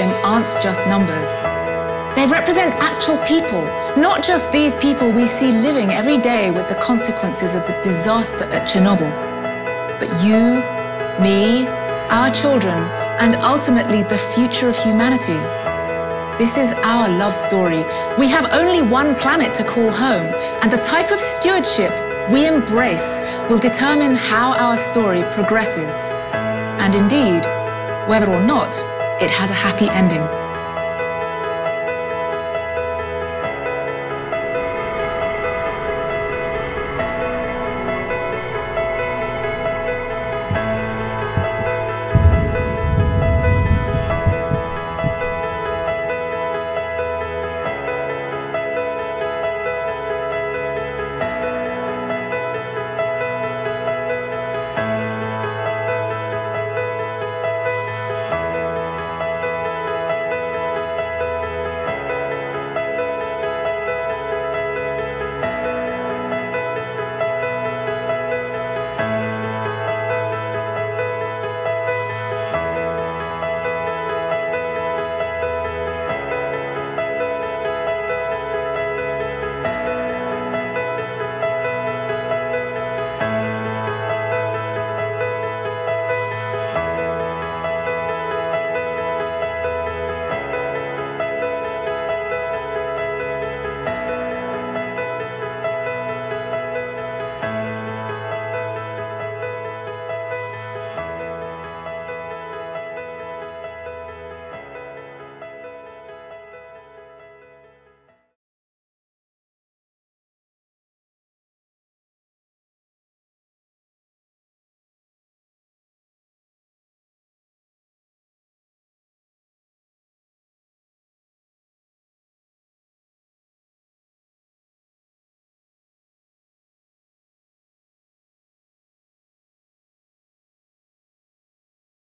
billion aren't just numbers. They represent actual people, not just these people we see living every day with the consequences of the disaster at Chernobyl. But you, me, our children, and ultimately the future of humanity. This is our love story. We have only one planet to call home, and the type of stewardship we embrace will determine how our story progresses. And indeed, whether or not it has a happy ending.